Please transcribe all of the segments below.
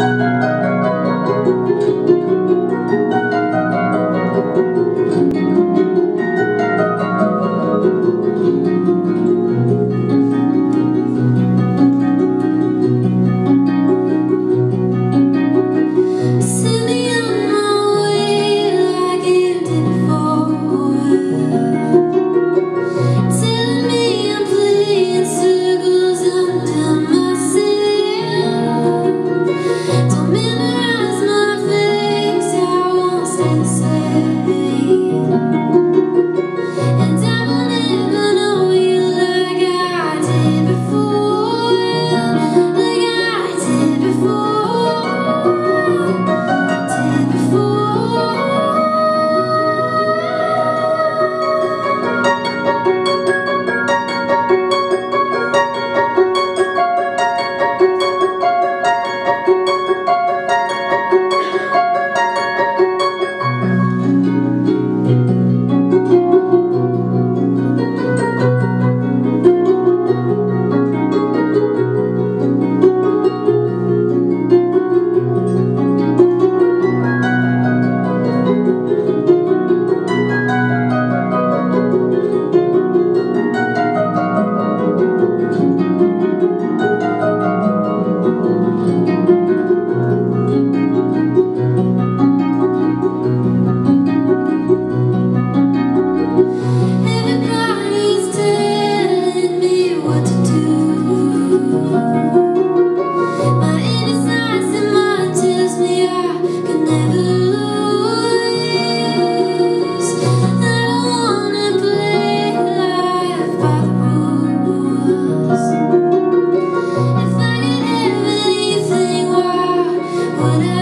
Bye.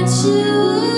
that you